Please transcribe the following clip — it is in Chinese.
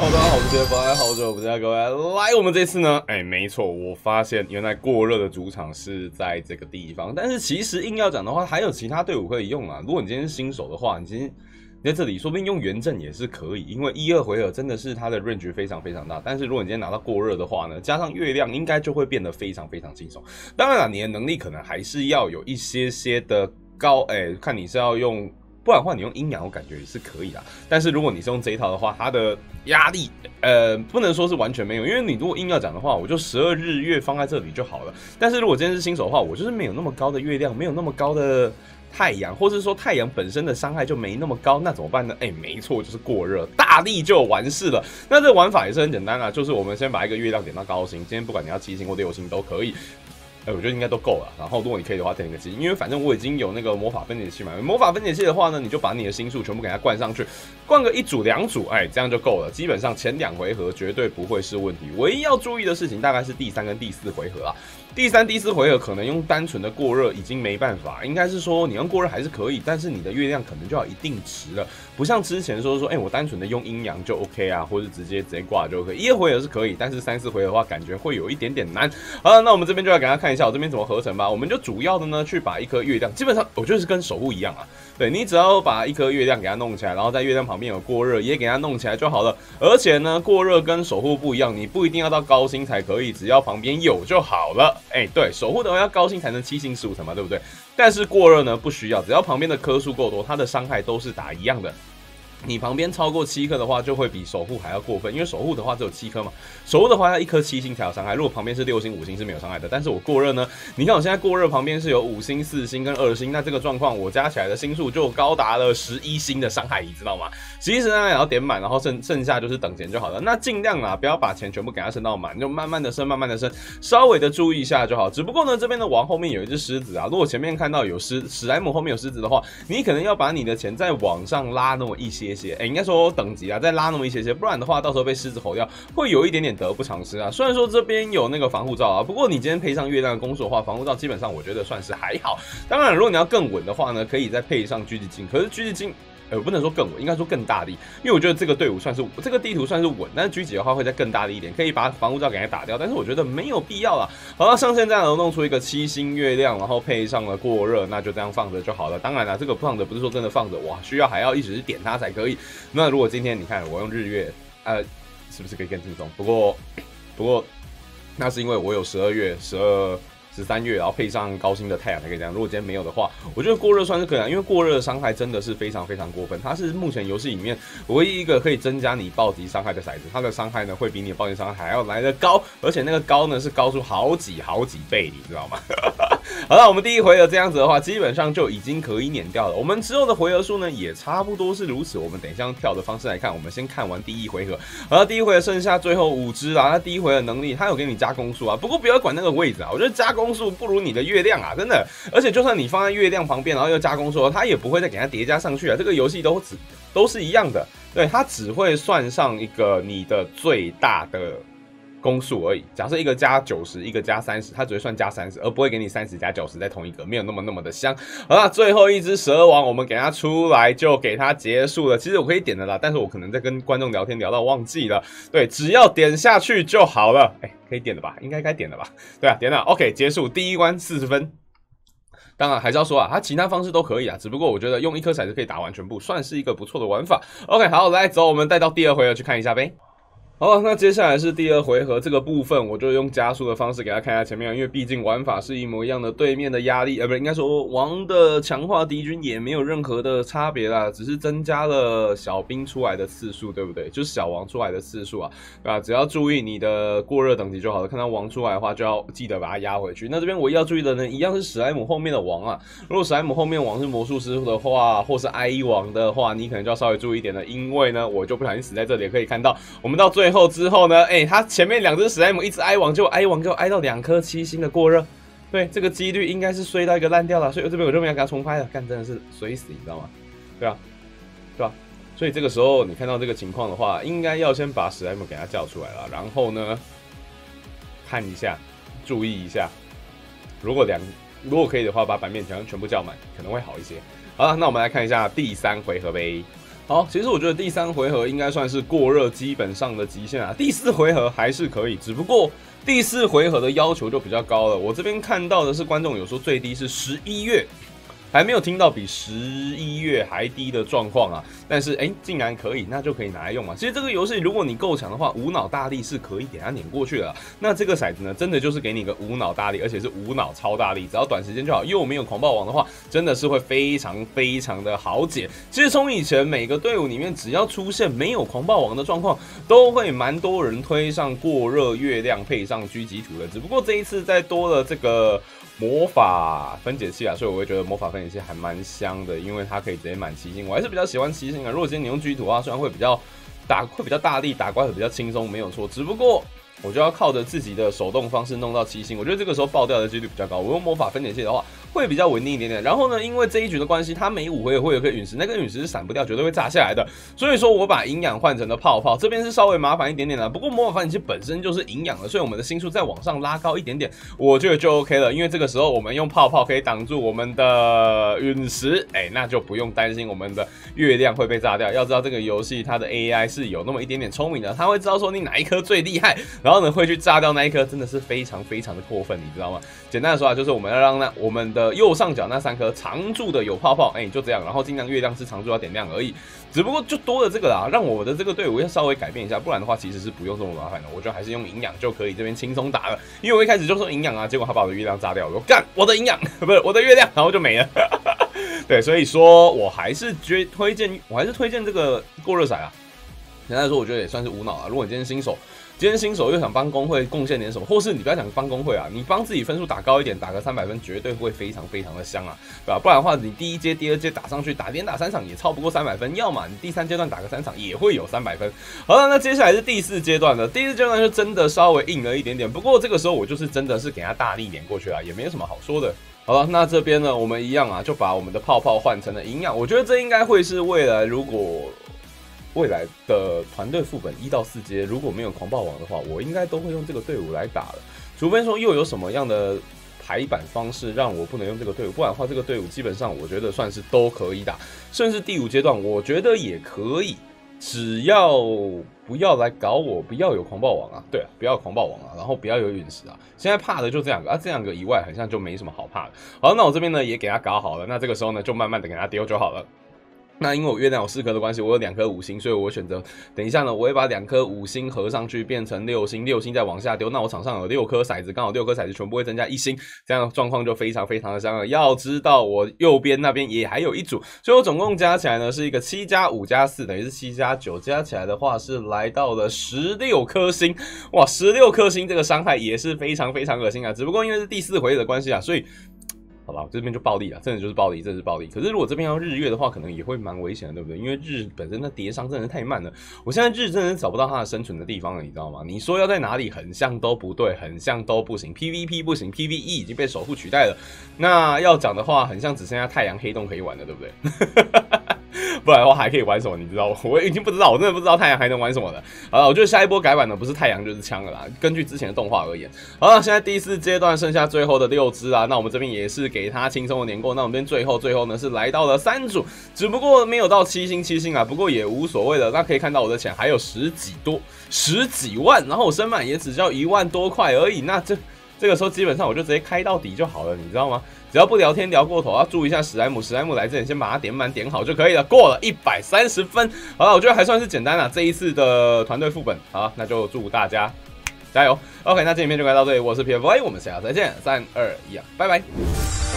好的，好久不见，好久不见，各位来，我们这次呢，哎，没错，我发现原来过热的主场是在这个地方，但是其实硬要讲的话，还有其他队伍可以用啊。如果你今天是新手的话，你今天在这里，说不定用原阵也是可以，因为一二回合真的是它的 range 非常非常大。但是如果你今天拿到过热的话呢，加上月亮，应该就会变得非常非常轻松。当然了，你的能力可能还是要有一些些的高，哎，看你是要用。不然的话，你用阴阳，我感觉也是可以的。但是如果你是用这一套的话，它的压力，呃，不能说是完全没有，因为你如果硬要讲的话，我就十二日月放在这里就好了。但是如果今天是新手的话，我就是没有那么高的月亮，没有那么高的太阳，或是说太阳本身的伤害就没那么高，那怎么办呢？哎，没错，就是过热，大力就完事了。那这玩法也是很简单啊，就是我们先把一个月亮点到高星，今天不管你要七星或六星都可以。哎，我觉得应该都够了。然后，如果你可以的话，点一个机，因为反正我已经有那个魔法分解器嘛。魔法分解器的话呢，你就把你的星数全部给它灌上去，灌个一组两组，哎，这样就够了。基本上前两回合绝对不会是问题。唯一要注意的事情，大概是第三跟第四回合啊。第三、第四回合可能用单纯的过热已经没办法，应该是说你用过热还是可以，但是你的月亮可能就要一定值了，不像之前说说，哎，我单纯的用阴阳就 OK 啊，或者直接直接挂就可以。一回合是可以，但是三四回合的话，感觉会有一点点难。好了，那我们这边就来给大家看一下我这边怎么合成吧。我们就主要的呢，去把一颗月亮，基本上我觉得是跟守护一样啊。对你只要把一颗月亮给它弄起来，然后在月亮旁边有过热也给它弄起来就好了。而且呢，过热跟守护不一样，你不一定要到高星才可以，只要旁边有就好了。哎，对，守护的话要高星才能七星十五层嘛，对不对？但是过热呢不需要，只要旁边的颗数够多，它的伤害都是打一样的。你旁边超过七颗的话，就会比守护还要过分，因为守护的话只有七颗嘛，守护的话要一颗七星才有伤害，如果旁边是六星、五星是没有伤害的。但是我过热呢，你看我现在过热旁边是有五星、四星跟二星，那这个状况我加起来的星数就高达了十一星的伤害，你知道吗？其实呢，也要点满，然后剩剩下就是等钱就好了。那尽量啊，不要把钱全部给它升到满，就慢慢的升，慢慢的升，稍微的注意一下就好。只不过呢，这边的王后面有一只狮子啊，如果前面看到有狮史莱姆后面有狮子的话，你可能要把你的钱再往上拉那么一些些，哎，应该说。等级啊，再拉那么一些些，不然的话，到时候被狮子吼掉，会有一点点得不偿失啊。虽然说这边有那个防护罩啊，不过你今天配上月亮的攻速的话，防护罩基本上我觉得算是还好。当然，如果你要更稳的话呢，可以再配上狙击镜。可是狙击镜，呃，不能说更稳，应该说更大力，因为我觉得这个队伍算是这个地图算是稳，但是狙击的话会再更大力一点，可以把防护罩给它打掉。但是我觉得没有必要了。好了，像现在能弄出一个七星月亮，然后配上了过热，那就这样放着就好了。当然了，这个放着不是说真的放着，哇，需要还要一直点它才可以。那如果今天你看我用日月，呃，是不是可以更轻松？不过，不过那是因为我有十二月十二。十三月，然后配上高星的太阳才可以这样。如果今天没有的话，我觉得过热算是可以，因为过热的伤害真的是非常非常过分。它是目前游戏里面唯一一个可以增加你暴击伤害的骰子，它的伤害呢会比你暴击伤害还要来得高，而且那个高呢是高出好几好几倍，你知道吗？好了，我们第一回合这样子的话，基本上就已经可以碾掉了。我们之后的回合数呢也差不多是如此。我们等一下用跳的方式来看，我们先看完第一回合。好了，第一回合剩下最后五只啦。那第一回合能力，它有给你加攻速啊，不过不要管那个位置啊，我觉得加攻速不如你的月亮啊，真的。而且就算你放在月亮旁边，然后又加攻速，它也不会再给它叠加上去啊。这个游戏都只都是一样的，对，它只会算上一个你的最大的。攻速而已。假设一个加九十，一个加三十，它只会算加三十，而不会给你三十加九十在同一个，没有那么那么的香。好了，最后一只蛇王，我们给它出来就给它结束了。其实我可以点的啦，但是我可能在跟观众聊天聊到忘记了。对，只要点下去就好了。哎，可以点的吧？应该该点的吧？对啊，点了。OK，结束第一关四十分。当然还是要说啊，它其他方式都可以啊，只不过我觉得用一颗骰子可以打完全部，算是一个不错的玩法。OK，好，来走，我们带到第二回合去看一下呗。好，那接下来是第二回合这个部分，我就用加速的方式给大家看一下前面，因为毕竟玩法是一模一样的，对面的压力，呃，不是应该说王的强化敌军也没有任何的差别啦，只是增加了小兵出来的次数，对不对？就是小王出来的次数啊，对吧？只要注意你的过热等级就好了。看到王出来的话，就要记得把它压回去。那这边唯一要注意的呢，一样是史莱姆后面的王啊。如果史莱姆后面王是魔术师的话，或是 I 王的话，你可能就要稍微注意一点了，因为呢，我就不小心死在这里。可以看到，我们到最后之后呢，哎，他前面两只史莱姆一直挨网，就挨网就挨到两颗七星的过热，对，这个几率应该是衰到一个烂掉了，所以这边我就没有给他重拍了，干真的是衰死，你知道吗？对啊，对吧？所以这个时候你看到这个情况的话，应该要先把史莱姆给他叫出来了，然后呢，看一下，注意一下，如果两如果可以的话，把版面全全部叫满，可能会好一些。好了，那我们来看一下第三回合呗。好，其实我觉得第三回合应该算是过热基本上的极限啊，第四回合还是可以，只不过第四回合的要求就比较高了。我这边看到的是观众有说最低是十一月。还没有听到比十一月还低的状况啊，但是哎，竟然可以，那就可以拿来用嘛。其实这个游戏如果你够强的话，无脑大力是可以给它碾过去的。那这个骰子呢，真的就是给你个无脑大力，而且是无脑超大力，只要短时间就好。又没有狂暴王的话，真的是会非常非常的好解。其实从以前每个队伍里面，只要出现没有狂暴王的状况，都会蛮多人推上过热月亮配上狙击图的。只不过这一次再多了这个。魔法分解器啊，所以我会觉得魔法分解器还蛮香的，因为它可以直接满七星。我还是比较喜欢七星啊。如果今天你用狙图的话，虽然会比较打会比较大力，打怪会比较轻松，没有错。只不过。我就要靠着自己的手动方式弄到七星，我觉得这个时候爆掉的几率比较高。我用魔法分解器的话，会比较稳定一点点。然后呢，因为这一局的关系，它每五回会有个陨石，那个陨石是闪不掉，绝对会炸下来的。所以说我把营养换成了泡泡，这边是稍微麻烦一点点的。不过魔法分解器本身就是营养的，所以我们的星数再往上拉高一点点，我觉得就 OK 了。因为这个时候我们用泡泡可以挡住我们的陨石，哎，那就不用担心我们的月亮会被炸掉。要知道这个游戏它的 AI 是有那么一点点聪明的，它会知道说你哪一颗最厉害。然后呢，会去炸掉那一颗，真的是非常非常的过分，你知道吗？简单的说啊，就是我们要让那我们的右上角那三颗常驻的有泡泡，哎，就这样，然后尽量月亮是常驻要点亮而已。只不过就多了这个啦，让我的这个队伍要稍微改变一下，不然的话其实是不用这么麻烦的。我觉得还是用营养就可以，这边轻松打了。因为我一开始就说营养啊，结果他把我的月亮炸掉了，我干我的营养 不是我的月亮，然后就没了。对，所以说我还是觉推荐，我还是推荐这个过热骰啊。简单来说，我觉得也算是无脑啊。如果你今天新手。今天新手又想帮工会贡献点什么，或是你不要讲帮工会啊，你帮自己分数打高一点，打个三百分，绝对会非常非常的香啊，对吧？不然的话，你第一阶、第二阶打上去，打连打三场也超不过三百分，要么你第三阶段打个三场也会有三百分。好了，那接下来是第四阶段了，第四阶段就真的稍微硬了一点点，不过这个时候我就是真的是给他大力点过去啊，也没有什么好说的。好了，那这边呢，我们一样啊，就把我们的泡泡换成了营养，我觉得这应该会是未来如果。未来的团队副本一到四阶如果没有狂暴王的话，我应该都会用这个队伍来打了。除非说又有什么样的排版方式让我不能用这个队伍，不然的话这个队伍基本上我觉得算是都可以打。甚至第五阶段我觉得也可以，只要不要来搞我，不要有狂暴王啊，对啊，不要狂暴王啊，然后不要有陨石啊。现在怕的就这两个啊，这两个以外好像就没什么好怕的。好，那我这边呢也给他搞好了，那这个时候呢就慢慢的给他丢就好了。那因为我月亮有四颗的关系，我有两颗五星，所以我选择等一下呢，我会把两颗五星合上去变成六星，六星再往下丢。那我场上有六颗骰子，刚好六颗骰子全部会增加一星，这样状况就非常非常的香了。要知道我右边那边也还有一组，所以我总共加起来呢是一个七加五加四等于是七加九，加起来的话是来到了十六颗星。哇，十六颗星这个伤害也是非常非常恶心啊！只不过因为是第四回的关系啊，所以。好吧，这边就暴力了，真的就是暴力，真的是暴力。可是如果这边要日月的话，可能也会蛮危险的，对不对？因为日本身它叠伤真的是太慢了，我现在日真的是找不到它的生存的地方了，你知道吗？你说要在哪里，很像都不对，很像都不行。PVP 不行，PVE 已经被守护取代了。那要讲的话，很像只剩下太阳黑洞可以玩了，对不对？不然的话还可以玩什么？你知道吗？我已经不知道，我真的不知道太阳还能玩什么了。好了，我觉得下一波改版的不是太阳就是枪了啦。根据之前的动画而言，好了，现在第四阶段剩下最后的六只啊，那我们这边也是给他轻松的连过。那我们这边最后最后呢是来到了三组，只不过没有到七星七星啊，不过也无所谓了。那可以看到我的钱还有十几多十几万，然后我升满也只要一万多块而已。那这这个时候基本上我就直接开到底就好了，你知道吗？只要不聊天聊过头，要注意一下史莱姆。史莱姆来这里先把它点满点好就可以了。过了一百三十分，好了，我觉得还算是简单了。这一次的团队副本，好，那就祝大家加油。OK，那这影片就该到这里，我是 PFY，我们下次再见，三二一，拜拜。